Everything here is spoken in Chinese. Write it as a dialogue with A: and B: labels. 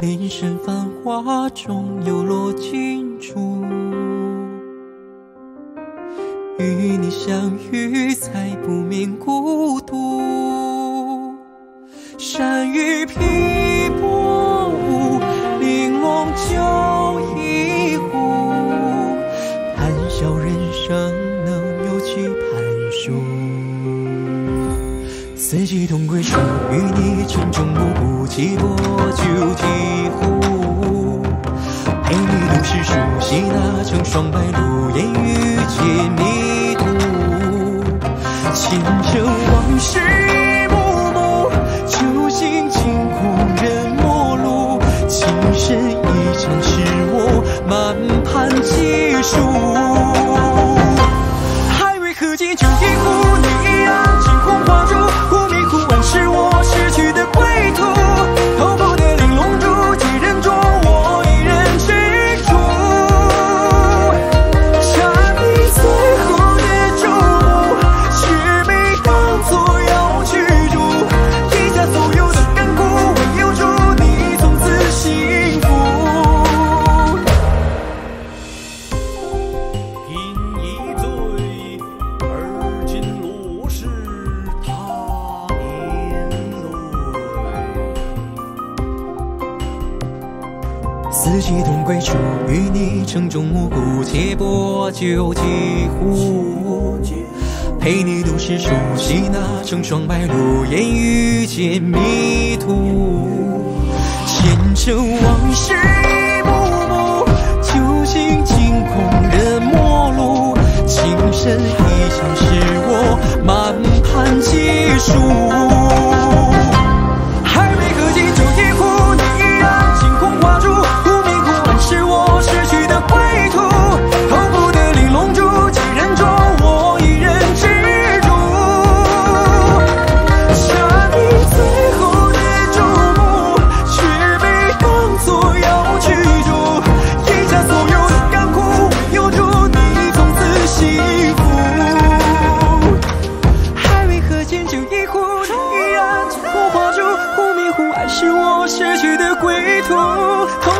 A: 林深繁华中又落尽处，与你相遇才不免孤独。山雨披薄雾，玲珑酒一壶，谈笑人生能有几盘数？四季同归处，与你城中暮鼓起波酒几壶，陪你读诗书，戏那成双白鹿，烟雨间迷途。前尘往事一幕幕，酒醒惊空人陌路。情深一场，是我满盘皆输。四季同归处，与你城中暮鼓且拨酒几壶，陪你读诗书，戏那成双白鹿，烟雨间迷途。前尘往事一幕幕，酒醒惊空人陌路。情深一场，是我满盘皆输。是我失去的归途。